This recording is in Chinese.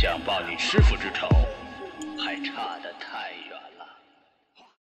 想报你师傅之仇，还差得太远。